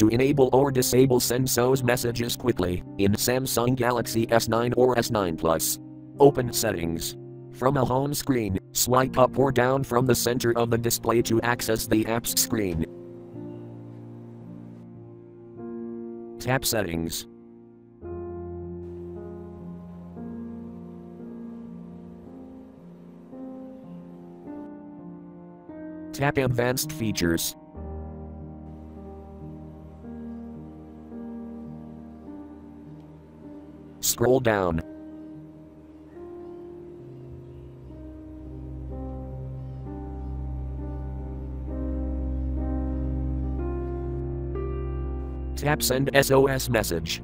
To enable or disable send SOS messages quickly in Samsung Galaxy S9 or S9 Plus. Open settings. From a home screen, swipe up or down from the center of the display to access the apps screen. Tap settings. Tap advanced features. Scroll down. Tap send SOS message.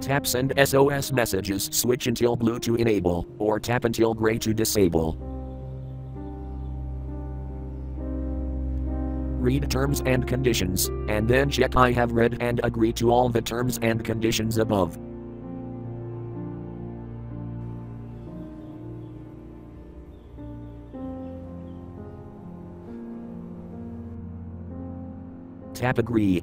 Tap send SOS messages switch until blue to enable, or tap until gray to disable. Read terms and conditions, and then check I have read and agree to all the terms and conditions above. Tap agree.